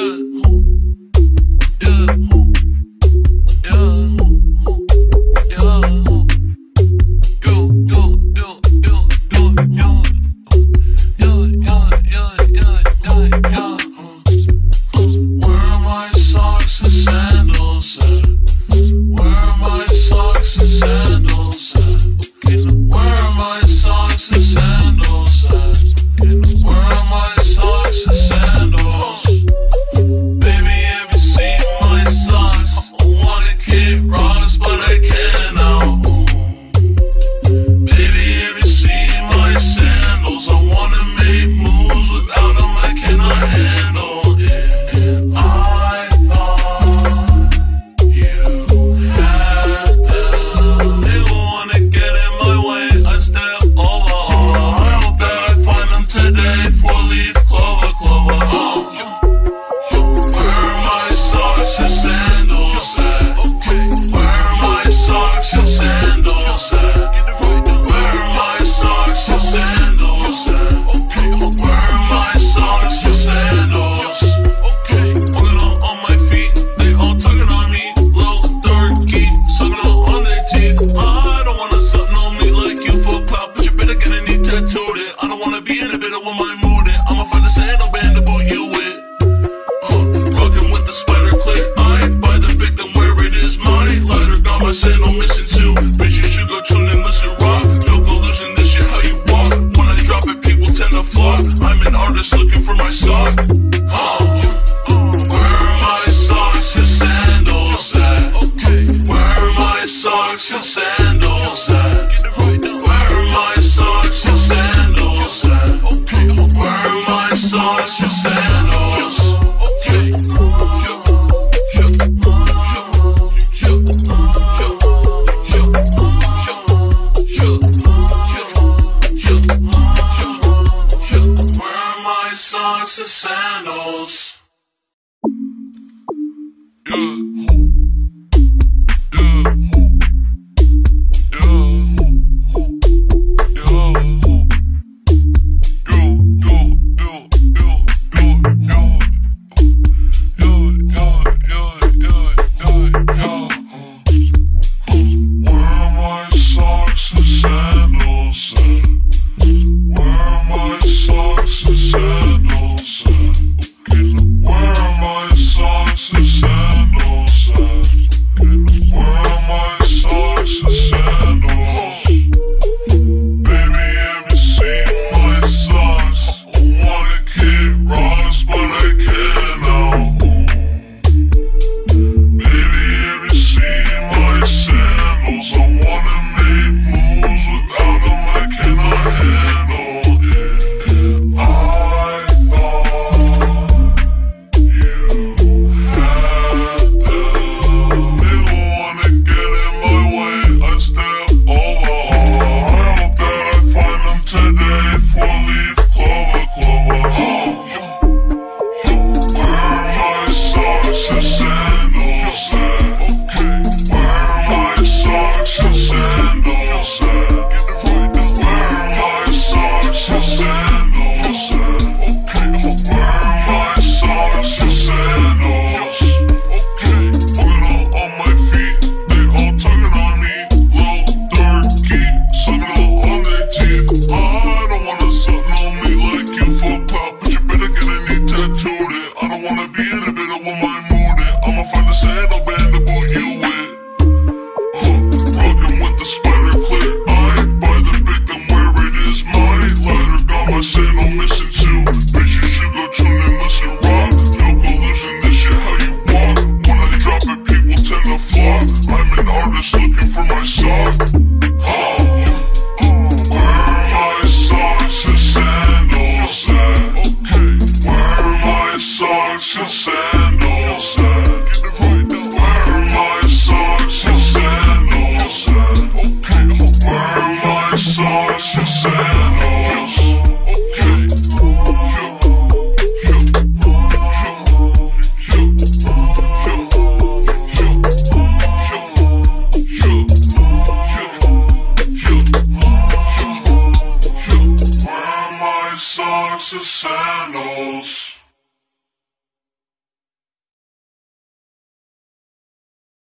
Yeah. send on mission too. Bitch, you should go tune and listen raw. No collusion, this shit how you walk. When I drop it, people tend to flock. I'm an artist looking for my sock. socks and sandals. Yeah. socks and sandals.